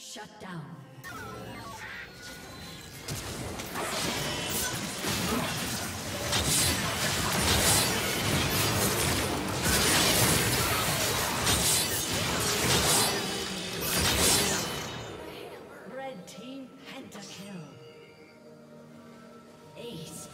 Shut down. Red team pentakill. Ace.